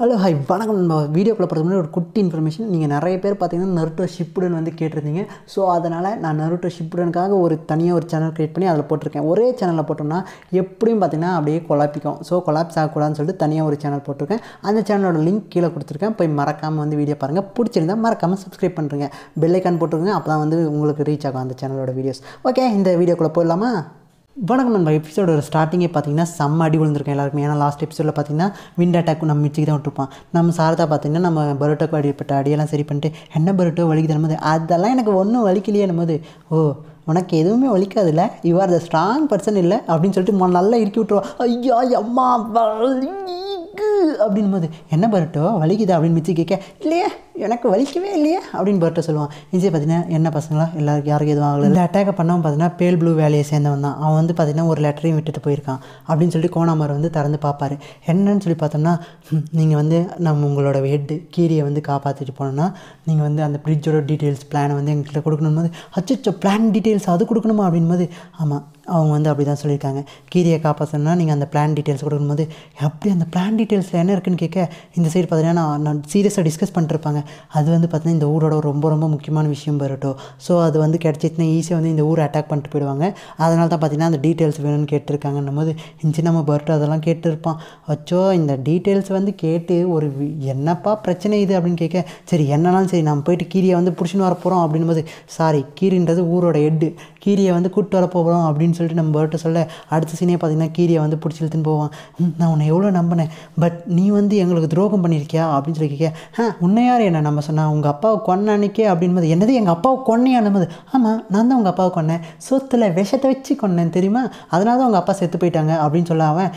Hello hi வணக்கம் நம்ம வீடியோக்குள்ளே போகிறது முன்னாடி ஒரு குட்டி இன்ஃபர்மேஷன் நீங்கள் நிறைய பேர் பார்த்தீங்கன்னா நருட்டோ ஷிப்புடன் வந்து கேட்டிருந்தீங்க. ஸோ அதனால் நான் நருட்டோ ஷிப்புடனுக்காக ஒரு தனியாக ஒரு சேனல் க்ரியேட் பண்ணி அதில் போட்டிருக்கேன். ஒரே சேனலில் போட்டோம்னா எப்படியும் பார்த்தீங்கன்னா அப்படியே கொலாப்பிக்கும் ஸோ கொலாப்ஸ் ஆகக்கூடாதுன்னு சொல்லிட்டு தனியாக ஒரு சேனல் போட்டிருக்கேன். அந்த சேனலோட லிங்க் கீழே கொடுத்துருக்கேன். போய் மறக்காமல் வந்து வீடியோ பாருங்கள் பிடிச்சிருந்தா மறக்காமல் சப்ஸ்கிரைப் பண்ணுறேங்க பெல்லைக்கான் போட்டுருங்க அப்போ தான் வந்து உங்களுக்கு ரீச் ஆகும் அந்த சேனலோட வீடியோஸ் ஓகே இந்த வீடியோக்குள்ளே போயிடலாமா? வணக்கம் நம்ம எபிசோடோட ஸ்டார்டிங்கே பார்த்தீங்கன்னா செம்ம அடி விழுந்திருக்கேன் எல்லாருக்குமே. ஏன்னா லாஸ்ட் எபிசோடில் பார்த்தீங்கன்னா விண்ட் அட்டாக் நம்ம மிச்சிக்கு தான் விட்டுருப்பான். நம்ம சாரதா பார்த்தீங்கன்னா நம்ம பரோட்டோக்கு அடிப்பட்ட அடியெல்லாம் சரி பண்ணிட்டு என்ன பரோட்டோ வலிக்குது நம்ம அதெல்லாம் எனக்கு ஒன்றும் வலிக்கலையே நம்ம ஓ உனக்கு எதுவுமே வலிக்காதுல்ல? You are the strong person இல்லை? அப்படின்னு சொல்லிட்டு மொ- நல்லா இறுக்கி விட்டுருவான் ஐயா அம்மா வலிக்கு! போது என்ன பரட்டோ வலிக்குதா? அப்படின்னு மிச்சி கேட்க இல்லையே எனக்கு வலிக்கவே இல்லையே அப்படின்னு பர்ட்ட சொல்லுவான். இஞ்சி பார்த்தீங்கன்னா என்ன பசங்களா? எல்லாருக்கும் யாருக்கும் எதுவும் ஆகலை இந்த அட்டாக்கை பண்ணவன் பார்த்தீங்கன்னா பேல் ப்ளூ வேலையை சேர்ந்தவன் தான். அவன் வந்து பார்த்தீங்கன்னா ஒரு லெட்டரையும் விட்டுட்டு போயிருக்கான் அப்படின்னு சொல்லிட்டு கோணாமர் வந்து திறந்து பார்ப்பாரு. என்னன்னு சொல்லி பார்த்தோம்னா நீங்கள் வந்து நம்ம உங்களோட ஹெட்டு கீரியை வந்து காப்பாற்றிட்டு போனோம்னா நீங்கள் வந்து அந்த ஃப்ரிட்ஜோட டீட்டெயில்ஸ் பிளானை வந்து எங்கள்கிட்ட கொடுக்கணும் போது அச்சோ பிளான் டீட்டெயில்ஸ் அது கொடுக்கணுமா? அப்படின்போது ஆமாம் அவங்க வந்து அப்படி தான் சொல்லியிருக்காங்க. கீரியை காப்பாற்றணும்னா நீங்கள் அந்த பிளான் டீட்டெயில்ஸ் கொடுக்கும்போது எப்படி அந்த பிளான் டீட்டெயில்ஸில் என்ன இருக்குன்னு கேட்க இந்த சைடு பார்த்தீங்கன்னா நான் நான் சீரியஸாக டிஸ்கஸ் பண்ணிருப்பாங்க அது வந்து பார்த்தீங்கன்னா இந்த ஊரோட ரொம்ப ரொம்ப முக்கியமான விஷயம் பரட்டும் ஸோ அது வந்து கிடச்சிச்சுன்னா ஈஸியாக வந்து இந்த ஊரை அட்டாக் பண்ணிட்டு போயிடுவாங்க. அதனால தான் பார்த்தீங்கன்னா அந்த டீட்டெயில்ஸ் வேணும்னு கேட்டிருக்காங்கன்னும் போது இன்ச்சு நம்ம பர்ட்டோ அதெல்லாம் கேட்டிருப்பான். அச்சோ இந்த டீட்டெயில்ஸ் வந்து கேட்டு ஒரு என்னப்பா பிரச்சனை இது அப்படின்னு கேட்க சரி என்னன்னாலும் சரி நம்ம போயிட்டு கீரியை வந்து பிடிச்சின்னு வர போகிறோம் அப்படின்னும் போது சாரி கீரின்றது ஊரோட ஹெட்டு கீரியை வந்து கூட்டு வர போகிறோம் அப்படின்னு சொல்லிட்டு நம்ம பர்ட்டை சொல்ல அடுத்த சீனே பார்த்தீங்கன்னா கீரியை வந்து பிடிச்சி இழுத்துன்னு போவான். நான் உன்னை எவ்வளோ நம்பினேன் பட் நீ வந்து எங்களுக்கு துரோகம் பண்ணியிருக்கியா? அப்படின்னு சொல்லி கேட்க ஆ உன்னை யார் என்ன நம்ம சொன்னா உங்கள் அப்பாவை கொன்ன அன்னைக்கே அப்படின்போது என்னது எங்கள் அப்பாவை கொன்னையானும்போது ஆமாம் நான் தான் உங்கள் அப்பாவை கொன்னேன். சொத்தில் விஷத்தை வச்சு கொன்னேன் தெரியுமா? அதனால தான் உங்கள் அப்பா செத்து போயிட்டாங்க அப்படின்னு சொல்ல அவன்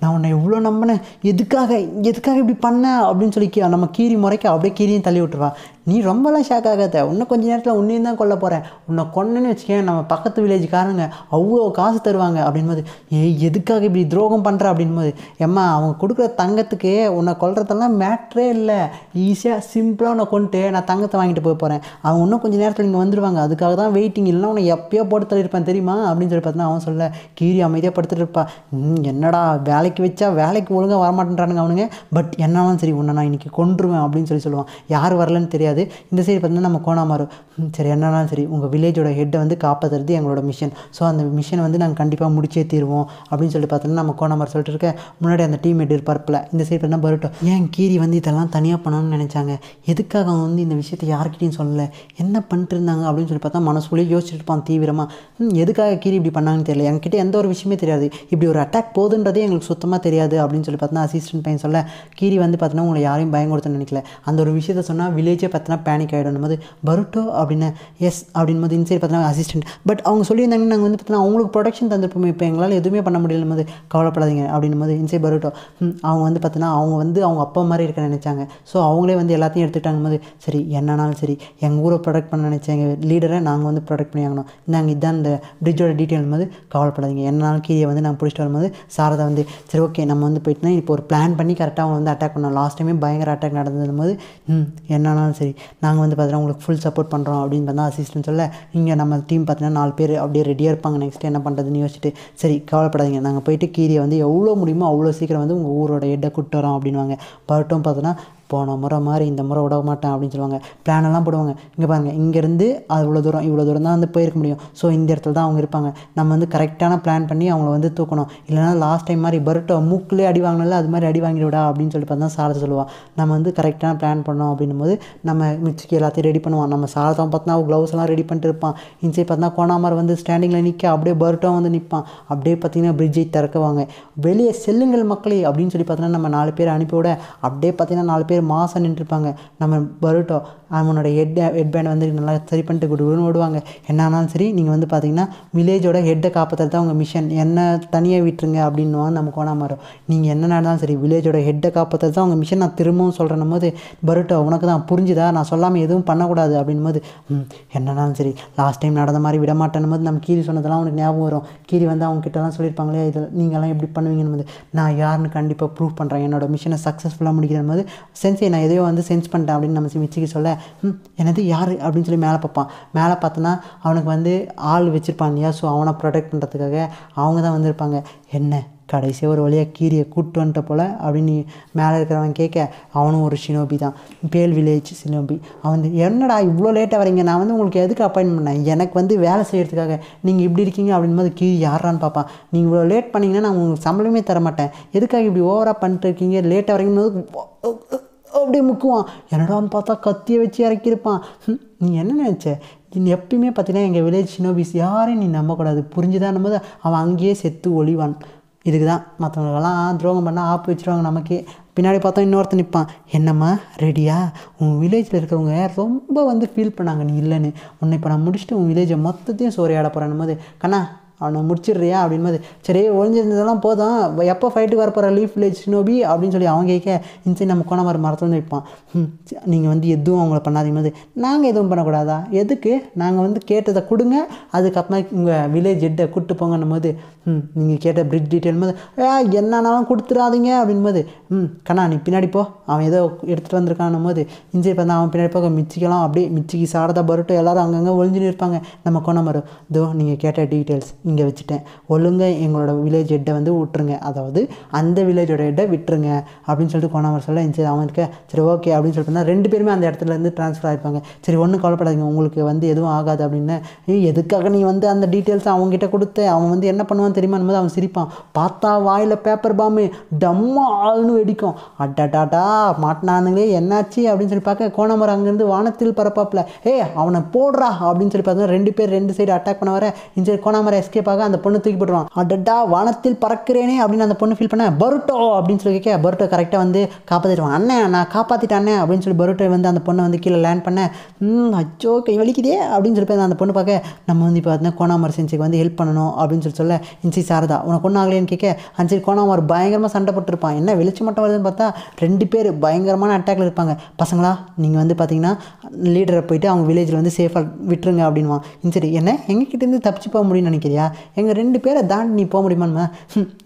நான் உன்னை இவ்வளோ நம்பினேன். எதுக்காக எதுக்காக இப்படி பண்ண? அப்படின்னு சொல்லி நம்ம கீரி முறைக்க அப்படியே கீரியும் தள்ளி விட்டுருவா நீ ரொம்பலாம் ஷாக் ஆகாத. இன்னும் கொஞ்ச நேரத்தில் உன்னையும் தான் கொல்ல போகிறேன் உன்னை கொன்னேன்னு வச்சுக்கேன் நம்ம பக்கத்து வில்லேஜ்காரங்க அவ்வளோ காசு தருவாங்க அப்படின்போது ஏய் எதுக்காக இப்படி துரோகம் பண்ணுற அப்படின்போது எம்மா அவங்க கொடுக்குற தங்கத்துக்கு உன்னை கொல்றதெல்லாம் மேட்ரே இல்லை. ஈஸியாக சிம்பிளாக உன்னை கொண்டுட்டு நான் தங்கத்தை வாங்கிட்டு போய் போகிறேன் அவங்க இன்னும் கொஞ்சம் நேரத்தில் இங்கே வந்துருவாங்க. அதுக்காக தான் வெயிட்டிங் இல்லைன்னா உன்னை எப்பயோ போட்டு தள்ளியிருப்பேன். தெரியுமா? அப்படின்னு சொல்லி பார்த்தா அவன் சொல்ல கீரி அமைதியாக படுத்துட்டு இருப்பா. "ம், என்னடா வேலைக்கு வச்சா வேலைக்கு ஒழுங்காக வரமாட்டேன்றானுங்க அவனுங்க. பட் என்னாலும் சரி உன்னை நான் இன்றைக்கி கொண்டுருவேன் அப்படின்னு சொல்லி சொல்லுவான். யார் வரலன்னு தெரியாது. இந்த சைடு பார்த்தீங்கன்னா நம்ம கோணாமரம் சரி என்னாலும் சரி உங்கள் வில்லேஜோட ஹெட்டை வந்து காப்பாற்றுறது எங்களோட மிஷன் ஸோ அந்த மிஷனை வந்து நாங்கள் கண்டிப்பாக முடிச்சே தீர்வோம் அப்படின்னு சொல்லி பார்த்தோன்னா நம்ம கோணாமார் சொல்லிட்டு இருக்க. முன்னாடி அந்த டீம்மேட் இருப்பார்ப்பில் இந்த சைடு பார்த்தா பரட்டோம் ஏன் கீரி வந்து இதெல்லாம் தனியாக பண்ணணும்னு நினச்சாங்க? எதுக்காக அவன் வந்து இந்த விஷயத்தை யார்கிட்டையும் சொல்லலை? என்ன பண்ணிட்டு இருந்தாங்க அப்படின்னு சொல்லி பார்த்தா மனசுக்குள்ளேயே யோசிச்சுட்டு இருப்பான் தீவிரமாக எதுக்காக கீரி இப்படி பண்ணாங்கன்னு தெரியல. என்கிட்ட எந்த ஒரு விஷயமே தெரியாது. இப்படி ஒரு அட்டாக் போகுதுன்றதே எங்களுக்கு சுத்தமாக தெரியாது அப்படின்னு சொல்லி பார்த்தா அசிஸ்டன்ட் பையன் சொல்ல கீரி வந்து பார்த்தோன்னா உங்களை யாரையும் பயங்கொடுத்து நினைக்கல. அந்த ஒரு விஷயத்த சொன்னால் வில்லேஜே பார்த்தினா பேனிக் ஆகிடும் போது பருட்டோ அப்படின்னு எஸ் அப்படின் போது இன்சைட் பார்த்தீங்கன்னா அசிஸ்டன்ட் பட் அவங்க சொல்லியிருந்தாங்கன்னா நாங்கள் வந்து பார்த்தீங்கன்னா அவங்களுக்கு ப்ரொடக்ஷன் தந்திருப்போம் இப்போ எங்களால் எதுவுமே பண்ண முடியல. போது கவலைப்படாதீங்க அப்படின்னும் போது இன்சைட் பருட்டோ. ம், அவங்க வந்து பார்த்தீங்கன்னா அவங்க வந்து அவங்க அப்பா மாதிரி இருக்க நினச்சாங்க. ஸோ அவங்களே வந்து எல்லாத்தையும் எடுத்துக்கிட்டாங்க. போது சரி என்னன்னாலும் சரி எங்கள் ஊரை ப்ரொடக்ட் பண்ண நினச்ச எங்கள் லீடரை நாங்கள் வந்து ப்ரொடக்ட் பண்ணி ஆகணும். நாங்கள் இதான் இந்த பிரிட்ஜோட டீட்டெயில் போது கவலைப்படாதீங்க. என்னாலும் கீழே வந்து நாங்கள் பிடிச்சிட்டு வரும்போது சாரதா வந்து சரி ஓகே நம்ம வந்து போயிட்டுனா இப்போ ஒரு பிளான் பண்ணி கரெக்டாக அவங்க வந்து அட்டாக் பண்ணோம். லாஸ்ட் டைமே பயங்கர அட்டாக் நடந்ததும் போது ம் சரி. சரி நாங்கள் வந்து பார்த்தீங்கன்னா உங்களுக்கு ஃபுல் சப்போர்ட் பண்ணுறோம் அப்படின்னு பார்த்தா அசிஸ்டன்ட் சொல்ல இங்கே நம்ம டீம் பார்த்தீங்கன்னா நாலு பேர் அப்படியே ரெடியாக இருப்பாங்க. நெக்ஸ்ட் என்ன பண்ணுறதுன்னு யோசிச்சுட்டு சரி கவலைப்படாதீங்க. நாங்கள் போயிட்டு கீரியை வந்து எவ்வளோ முடியுமோ அவ்வளோ சீக்கிரம் வந்து உங்கள் ஊரோட ஹெட்டை கூப்பிட்டு வரோம் அப்படின்வாங்க பரட்டும் பார்த்தோன்னா போன முறை மாதிரி இந்த முறை விட மாட்டேன் அப்படின்னு சொல்லுவாங்க. பிளானெல்லாம் போடுவாங்க. இங்கே பாருங்கள் இங்கேருந்து அவ்வளோ தூரம் இவ்வளோ தூரம் தான் வந்து போயிருக்க முடியும். ஸோ இந்த இடத்துல தான் அவங்க இருப்பாங்க. நம்ம வந்து கரெக்டான பிளான் பண்ணி அவங்கள வந்து தூக்கணும். இல்லைனா லாஸ்ட் டைம் மாதிரி பருட்டோ மூக்கிலே அடி வாங்கினால அது மாதிரி அடி வாங்கிவிடா அப்படின்னு சொல்லி பார்த்தா சாரத்தை சொல்லுவான் நம்ம வந்து கரெக்டான பிளான் பண்ணோம் அப்படின்னும் போது நம்ம மிச்சிக்கு எல்லாத்தையும் ரெடி பண்ணுவான் நம்ம சாரத்தை பார்த்தா க்ளவுஸ் எல்லாம் ரெடி பண்ணிட்டு இருப்பான். இன்சைட் பார்த்தா கோணாமர் வந்து ஸ்டாண்டிங்கில் நிற்க அப்படியே பருட்டோ வந்து நிற்பான் அப்படியே பார்த்தீங்கன்னா பிரிட்ஜை திறக்குவாங்க. வெளியே செல்லுங்கள் மக்களே அப்படின்னு சொல்லி பார்த்தோன்னா நம்ம நாலு பேர் அனுப்பிவிட அப்படியே பார்த்தீங்கன்னா நாலு பேர் மாசம் நின்றுருப்பாங்க. நம்ம பருட்டோ அவனோட ஹெட் ஹெட் பேண்ட் வந்து நல்லா சரி பண்ணிட்டு கொடுக்குன்னு ஓடுவாங்க. என்ன ஆனாலும் சரி நீங்கள் வந்து பார்த்தீங்கன்னா வில்லேஜோட ஹெட்டை காப்பாற்றுறது தான் உங்கள் மிஷன் என்ன தனியாக விட்டுருங்க அப்படின்னு நம்ம கோணாமரம் நீங்கள் என்ன நடந்தாலும் சரி வில்லேஜோட ஹெட்டை காப்பாற்றுறது தான் உங்கள் மிஷன் நான் திரும்பவும் சொல்கிறேன் போது பருட்டோ உனக்கு தான் புரிஞ்சுதா? நான் சொல்லாமல் எதுவும் பண்ணக்கூடாது அப்படின் போது ம் என்னன்னாலும் சரி லாஸ்ட் டைம் நடந்த மாதிரி விட மாட்டேன்னு போது நம்ம கீரி சொன்னதெல்லாம் உனக்கு ஞாபகம் வரும். கீரி வந்து அவங்க கிட்டலாம் சொல்லியிருப்பாங்களே இதில் நீங்களாம் எப்படி பண்ணுவீங்கன்னு போது நான் யாருன்னு கண்டிப்பாக ப்ரூவ் பண்ணுறேன் என்னோட மிஷனை சக்ஸஸ்ஃபுல்லாக முடிக்கிறேன் போது சென்ஸே நான் எதையோ வந்து சென்ஸ் பண்ணிட்டேன் அப்படின்னு நம்ம மிச்சிக்கு சொல்ல எனது என்னது யார்? அப்படின்னு சொல்லி மேலே பார்ப்பான். மேலே பார்த்தோன்னா அவனுக்கு வந்து ஆள் வச்சுருப்பான் இல்லையா? ஸோ அவனை ப்ரொடெக்ட் பண்ணுறதுக்காக அவங்க தான் வந்திருப்பாங்க. என்ன கடைசியாக ஒரு வழியாக கீரியை கூப்பிட்டு வந்துட்ட போல்? அப்படின்னு மேலே இருக்கிறவன் கேட்க அவனும் ஒரு ஷினோபி தான். பேல் வில்லேஜ் ஷினோபி அவன் என்னடா இவ்வளோ லேட்டாக வரீங்க? நான் வந்து உங்களுக்கு எதுக்கு அப்பாயின் பண்ணேன்? எனக்கு வந்து வேலை செய்கிறதுக்காக நீங்கள் இப்படி இருக்கீங்க? அப்படின்போது கீரி யாரான்னு பார்ப்பான். நீங்கள் இவ்வளோ லேட் பண்ணிங்கன்னா நான் உங்களுக்கு சம்பளமே தர மாட்டேன் எதுக்காக இப்படி ஓவராக பண்ணிட்டு இருக்கீங்க? லேட்டாக வரீங்கன்னு அப்படியே முக்குவான். என்னடான்னு பார்த்தா கத்தியை வச்சு இறக்கியிருப்பான். நீ என்ன நினச்ச? நீ எப்பயுமே பார்த்தீங்கன்னா எங்கள் வில்லேஜ் சினோபிஸ் யாரையும் நீ நம்பக்கூடாது. புரிஞ்சுதான் போது அவன் அங்கேயே செத்து ஒளிவான். இதுக்கு தான் மற்றவங்களுக்கெல்லாம் துரோகம் பண்ணால் ஆப்பு வச்சுருவாங்க நமக்கே. பின்னாடி பார்த்தா இன்னொருத்தன் நிற்பான் என்னம்மா ரெடியா உன் வில்லேஜில் இருக்கிறவங்க ரொம்ப வந்து ஃபீல் பண்ணாங்க? நீ இல்லைன்னு. உன்னை இப்போ நான் முடிச்சுட்டு உன் வில்லேஜை மொத்தத்தையும் சோறையாட போகிறேன் போது கண்ணா அவனை முடிச்சிடுறியா அப்படின்னு மாதிரி சரி ஒழிஞ்சிருந்ததெல்லாம் போதும். எப்போ ஃபைட்டுக்கு வரப்போகிற லீஃப் வில்லேஜ் ஸ்னோபி அப்படின்னு சொல்லி அவங்க கேட்க இன்சைன் நம்ம கோணமர மரத்தில் வந்து வைப்பான் நீங்கள் வந்து எதுவும் அவங்கள பண்ணாதீங்க. போது நாங்கள் எதுவும் பண்ணக்கூடாதா? எதுக்கு? நாங்கள் வந்து கேட்டதை கொடுங்க. அதுக்கப்புறமா உங்கள் வில்லேஜ் ஹெட்டை கூப்பிட்டு போங்கன்னும் போது ம் நீங்கள் கேட்ட பிரிட்ஜ் டீட்டெயில் போது என்னன்னாலும் கொடுத்துடாதீங்க அப்படின்போது ம் கண்ணா நீ பின்னாடி போ. அவன் ஏதோ எடுத்துகிட்டு வந்திருக்கான் போது இன்ஜி இப்போ அவன் பின்னாடி போக மிச்சிக்கலாம். அப்படியே மிச்சிக்கு சாரதா பருட்டு எல்லாரும் அங்கங்கே ஒழிஞ்சின்னு இருப்பாங்க. நம்ம கோணமரம் இதோ நீங்கள் கேட்ட டீட்டெயில்ஸ் இங்கே வச்சுட்டேன். ஒழுங்காக எங்களோட வில்லேஜ் ஹெட்டை வந்து விட்டுருங்க. அதாவது அந்த வில்லேஜோட ஹெட்டை விட்டுருங்க. அப்படின்னு சொல்லிட்டு கோணாமர் சொல்ல சரி அவன் இருக்க சரி ஓகே அப்படின்னு சொல்லிட்டு இருந்தா ரெண்டு பேருமே அந்த இடத்துல இருந்து ட்ரான்ஸ்ஃபர் ஆகிப்பாங்க சரி ஒன்றும் கவலைப்படாதீங்க. உங்களுக்கு வந்து எதுவும் ஆகாது அப்படின்னு. எதுக்காக நீ வந்து அந்த டீட்டெயில்ஸ் அவங்ககிட்ட கொடுத்த? அவன் வந்து என்ன பண்ணுவான் தெரியுமா போது அவன் சிரிப்பான். பார்த்தா வாயில் பேப்பர் பாம்பு டம்மா ஆள்னு வெடிக்கும். அட்டாட்டாட்டா மாட்டினானுங்களே என்னாச்சு? அப்படின்னு சொல்லி பார்க்க கோணமரம் அங்கேருந்து வானத்தில் பரப்பாப்பில். ஏ அவனை போடுறா அப்படின்னு சொல்லி பார்த்தா ரெண்டு பேர் ரெண்டு சைடு அட்டாக் பண்ண வர. இந்த கோணாமரை எஸ்கே எஸ்கேப் அந்த பொண்ணு தூக்கி போட்டுருவான். அடடா வானத்தில் பறக்கிறேனே அப்படின்னு அந்த பொண்ணு ஃபீல் பண்ண பருட்டோ அப்படின்னு சொல்லி கேட்க பருட்டோ கரெக்டாக வந்து காப்பாற்றிடுவான் அண்ணன் நான் காப்பாற்றிட்டானே அப்படின்னு சொல்லி பருட்டோ வந்து அந்த பொண்ணை வந்து கீழே லேண்ட் பண்ண ம் அச்சோ கை வலிக்குதே அப்படின்னு சொல்லி போய் அந்த பொண்ணு பார்க்க நம்ம வந்து இப்போ பார்த்தீங்கன்னா கோணாமர் செஞ்சுக்கு வந்து ஹெல்ப் பண்ணணும் அப்படின்னு சொல்லி சொல்ல இன்சி சாரதா உனக்கு ஒன்றும் ஆகலைன்னு கேட்க அஞ்சு சரி கோணாமர் பயங்கரமாக சண்டை போட்டுருப்பான். என்ன வெளிச்சம் மட்டும் வருதுன்னு பார்த்தா ரெண்டு பேர் பயங்கரமான அட்டாக்ல இருப்பாங்க. பசங்களா நீங்கள் வந்து பார்த்தீங்கன்னா லீடரை போயிட்டு அவங்க வில்லேஜில் வந்து சேஃபாக விட்டுருங்க அப்படின்வான் சரி என்ன? எங்ககிட்டேருந்து தப்பிச்சு போக முடியும்னு நினைக்கிறியா? எங்கள் ரெண்டு பேரை தாண்டி நீ போக முடியுமாம்மா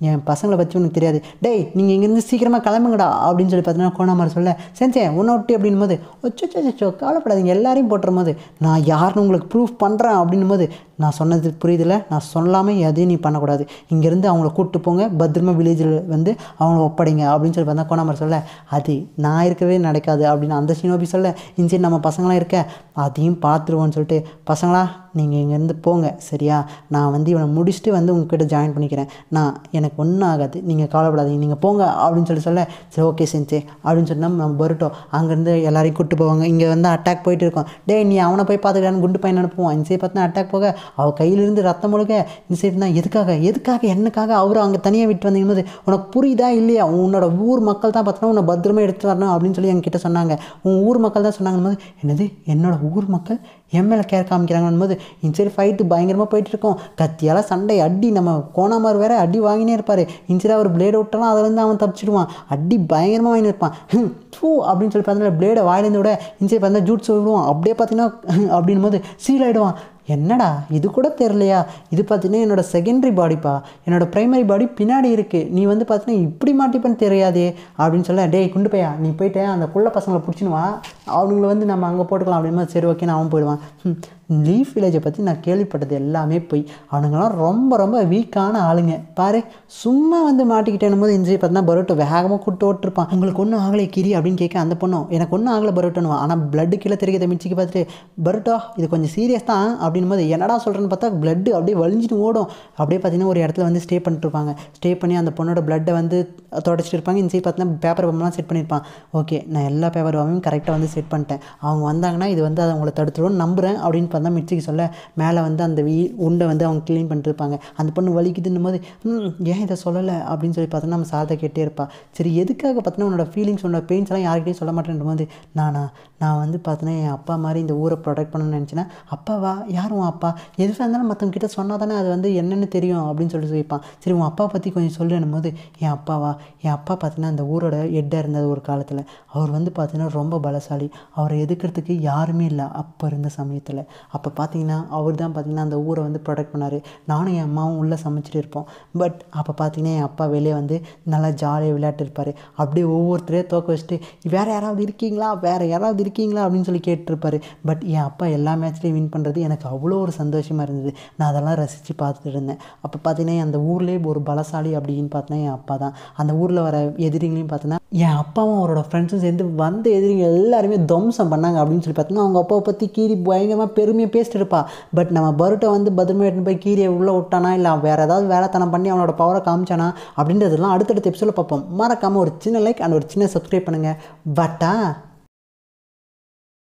என் பசங்களை பற்றி உனக்கு தெரியாது. டேய் நீங்கள் இங்கேருந்து சீக்கிரமாக கிளம்புங்கடா அப்படின்னு சொல்லி பார்த்தீங்கன்னா கோணாமர் சொல்ல செஞ்சேன் உன்னை விட்டு அப்படின் போது ஒச்சோ கவலைப்படாதீங்க எல்லாரையும் போட்டுற போது நான் யாருன்னு உங்களுக்கு ப்ரூஃப் பண்ணுறேன் அப்படின்னும் போது நான் சொன்னது புரியுதில்ல நான் சொல்லாமல் எதையும் நீ பண்ணக்கூடாது. இங்கேருந்து அவங்கள கூப்பிட்டு போங்க பத்திரமா வில்லேஜில் வந்து அவங்கள ஒப்படைங்க அப்படின்னு சொல்லி பார்த்தா கோணாமர் சொல்ல அது நான் இருக்கவே நடக்காது அப்படின்னு அந்த சினோபி சொல்ல இன்சி நம்ம பசங்களாம் இருக்க அதையும் பார்த்துருவோன்னு சொல்லிட்டு பசங்களா நீங்கள் இங்கேருந்து போங்க சரியா? நான் வந்து இவனை முடிச்சுட்டு வந்து உங்ககிட்ட ஜாயின் பண்ணிக்கிறேன். நான் எனக்கு ஒன்றும் ஆகாது. நீங்கள் கவலைப்படாதீங்க. நீங்கள் போங்க அப்படின்னு சொல்லி சொல்ல சரி ஓகே செஞ்சே. அப்படின்னு சொன்னால் நம்ம வருட்டோம் அங்கேருந்து எல்லாரையும் கூப்பிட்டு போவாங்க. இங்கே வந்து அட்டாக் போயிட்டு இருக்கோம். டே நீ அவனை போய் பார்த்துக்கிறான்னு குண்டு பையன் அனுப்புவான். இந்த சைடு பார்த்தா அட்டாக் போக அவள் கையிலிருந்து ரத்தம் முழுக்க இந்த சைடு தான். எதுக்காக? எதுக்காக? என்னக்காக? அவரும் அங்கே தனியாக விட்டு வந்தீங்கன்னு உனக்கு புரியுதா இல்லையா? உன்னோட ஊர் மக்கள் தான் பார்த்தோன்னா உன்னை பத்திரமா எடுத்து வரணும் அப்படின்னு சொல்லி என்கிட்ட சொன்னாங்க. உன் ஊர் மக்கள் தான் சொன்னாங்கன்னு போது என்னது? என்னோட ஊர் மக்கள்? என் மேலே கேர் காமிக்கிறாங்கன்னு போது இன்சைடு ஃபைட்டு பயங்கரமாக போயிட்டுருக்கோம். கத்தியால் சண்டை அடி நம்ம கோணாமார் வேறு அடி வாங்கினே இருப்பார். இன்சைடாக அவர் பிளேடு விட்டாலும் அதுலேருந்து அவன் தப்பிச்சிடுவான். அடி பயங்கரமாக வாங்கினு இருப்பான். ஹம், ஃபூ அப்படின்னு சொல்லி பார்த்தா பிளேடை வாயிலேருந்து விட இன்சைட் பார்த்தா ஜூட் விடுவான். அப்படியே பார்த்தீங்கன்னா அப்படின் போது சீல் ஆகிடுவான் என்னடா இது கூட தெரிலையா இது பார்த்தீங்கன்னா என்னோட செகண்டரி பாடிப்பா என்னோட பிரைமரி பாடி பின்னாடி இருக்குது நீ வந்து பார்த்தீங்கன்னா இப்படி மாட்டிப்பேன்னு தெரியாதே அப்படின்னு சொல்ல டேய் குண்டு பையா நீ போயிட்டு அந்த புள்ள பசங்களை பிடிச்சின்னு வா. அவனுங்களை வந்து நம்ம அங்கே போட்டுக்கலாம். அப்படின்னு சரி ஓகே நான் அவன் போயிடுவான். லீஃப் வில்லேஜை பற்றி நான் கேள்விப்பட்டது எல்லாமே போய். அவனுங்களாம் ரொம்ப ரொம்ப வீக்கான ஆளுங்க. பாரு சும்மா வந்து மாட்டிக்கிட்டேன் போது இன்ஜி பார்த்தா பரோட்டோ வேகமாக கூட்டு ஓட்டிருப்பான். உங்களுக்கு ஒன்றும் ஆகலை கிரி அப்படின்னு கேட்க அந்த பொண்ணும் எனக்கு ஒன்றும் ஆகலை பரோட்டோன்னு ஆனால் பிளட்டு கீழே தெரிகிறத மிச்சிக்கு பார்த்துட்டு பரோட்டோ இது கொஞ்சம் சீரியஸ் தான் அப்படின்னு போது என்னடா சொல்கிறேன்னு பார்த்தா பிளட்டு அப்படியே வலிஞ்சிட்டு ஓடும். அப்படியே பார்த்தீங்கன்னா ஒரு இடத்துல வந்து ஸ்டே பண்ணிட்டுருப்பாங்க ஸ்டே பண்ணி அந்த பொண்ணோட பிளட்டை வந்து தொடச்சிட்டு இருப்பாங்க. இன்ஜி பார்த்தீங்கன்னா பேப்பர் பம்லாம் செட் பண்ணியிருப்பான். ஓகே நான் எல்லா பேப்பர் பம்மையும் கரெக்டாக வந்து செட் பண்ணிட்டேன். அவங்க வந்தாங்கன்னா இது வந்து அதை அவங்கள தடுத்துருவோம் நம்புகிறேன் அப்படின்னு பார்த்தா மிச்சிக்கு சொல்ல மேலே வந்து அந்த வீ உண்டை வந்து அவங்க க்ளீன் பண்ணிருப்பாங்க. இருப்பாங்க அந்த பொண்ணு வலிக்குதுன்னும் போது "ம், ஏன் இதை சொல்லலை? அப்படின்னு சொல்லி பார்த்தோன்னா நம்ம சாரதை கேட்டே இருப்பா. சரி எதுக்காக பார்த்தோன்னா உன்னோட ஃபீலிங்ஸ் உன்னோட பெயின்ஸ் எல்லாம் யார்கிட்டயும் சொல்ல மாட்டேன்ற போது நானா நான் வந்து பார்த்தோன்னா என் அப்பா மாதிரி இந்த ஊரை ப்ரொடெக்ட் பண்ணணும்னு நினச்சினா அப்பாவா? யார் உன் அப்பா? எதுவாக இருந்தாலும் மற்றவங்க கிட்ட சொன்னால் தானே அது வந்து என்னென்னு தெரியும் அப்படின்னு சொல்லிட்டு சொல்லிப்பான் சரி உன் அப்பா பற்றி கொஞ்சம் சொல்லுன்னும் போது என் அப்பாவா? என் அப்பா பார்த்தீங்கன்னா அந்த ஊரோட ஹெட்டாக இருந்தது ஒரு காலத்தில். அவர் வந்து பார்த்தீங்கன்னா ரொம்ப பலசாலி. அவரை எதுக்கிறதுக்கு யாருமே இல்லை அப்போ இருந்த சமயத்தில். அப்போ பார்த்தீங்கன்னா அவர் தான் பார்த்தீங்கன்னா அந்த ஊரை வந்து ப்ரொடெக்ட் பண்ணார். நானும் என் அம்மாவும் உள்ளே சமைச்சிட்டு இருப்போம். பட் அப்போ பார்த்தீங்கன்னா என் அப்பா வெளியே வந்து நல்லா ஜாலியாக விளையாட்டு இருப்பார். அப்படியே ஒவ்வொருத்தரையும் தோக்க வச்சுட்டு வேறு யாராவது இருக்கீங்களா? வேறு யாராவது இருக்கீங்களா? அப்படின்னு சொல்லி கேட்டுருப்பார். பட் என் அப்பா எல்லா மேட்ச்லேயும் வின் பண்ணுறது எனக்கு அவ்வளோ ஒரு சந்தோஷமாக இருந்தது. நான் அதெல்லாம் ரசித்து பார்த்துட்டு இருந்தேன். அப்போ பார்த்தீங்கன்னா அந்த ஊர்லேயே ஒரு பலசாலி அப்படின்னு பார்த்தீங்கன்னா என் அப்பா தான். அந்த ஊரில் வர எதிரிங்களையும் பார்த்தீங்கன்னா என் அப்பாவும் அவரோட ஃப்ரெண்ட்ஸும் சேர்ந்து வந்த எதிரிங்க எல்லாருமே துவம்சம் பண்ணாங்க அப்படின்னு சொல்லி பார்த்தீங்கன்னா அவங்க அப்பாவை பற்றி கீறி பயங்கரமாக பெருமையாக பேசிட்டு இருப்பா. பட் நம்ம பருட்டை வந்து பத்திரமா எடுத்துன்னு போய் கீரியை உள்ளே விட்டானா இல்லை வேறு ஏதாவது வேலைத்தனம் பண்ணி அவனோட பவரை காமிச்சானா அப்படின்றதெல்லாம் அடுத்தடுத்த எபிசோட பார்ப்போம். மறக்காமல் ஒரு சின்ன லைக் அண்ட் ஒரு சின்ன சப்ஸ்கிரைப் பண்ணுங்கள் பட்டா